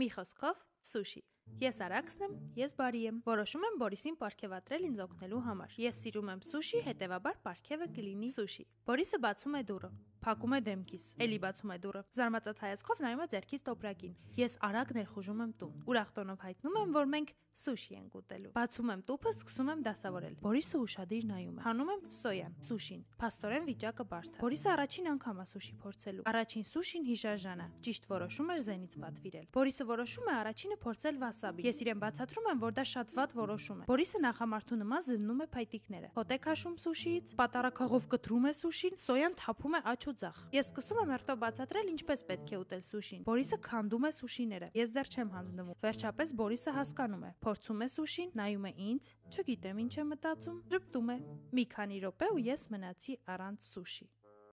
Մի խոսքով, սուշի։ Ես Արաքսն եմ, ես բարի եմ։ Որոշում եմ Բորիսին ապարգևատրել ինձ օգնելու համար։ Ես սիրում եմ սուշի, հետեւաբար ապարգևը կլինի սուշի։ Բորիսը բացում է դուռը փակում է դեմքիս։ Էլի բացում է դուռը։ Զարմացած հայացքով նայում է ձերքից տոպրակին։ Ես արագ ներխուժում եմ տուն։ Ուրախ տոնով հայտնում եմ, որ մենք սուշի ենք ուտելու։ Բացում եմ տուփը, սկսում եմ դասավորել։ Բորիսը ուշադիր նայում է։ Հանում եմ սոյան, սուշին։ Փաստորեն վիճակը բարդ է։ Բորիսը առաջին անգամ է սուշի փորձելու։ Առաջին սուշին հիշաժան է։ Ճիշտ որոշում էր զենից պատվիրել։ Բորիսը որոշում է առաջինը փորձել վասաբի։ Ես իրեն բացատրում եմ, որ դա շատ վատ որոշում է։ Բորիսը նախամարտու նման զննում է փայտիկները։ Հոտ է քաշում սուշիից, պատարակաղով կտրում է սուշին, սոյան թափում է աչ ու ձախ։ Ես սկսում եմ հերթով բացատրել ինչպես պետք է ուտել սուշին։ Բորիսը քանդում է սուշիները։ Ես դեռ չեմ հանձնվում։ Վերջապես Բորիսը հասկանում է։ Փորձում է սուշին, նայում է ինձ, չգիտեմ ինչ է մտածում, ճպտում է։ Մի քանի րոպե ու ես մնացի առանց սուշի։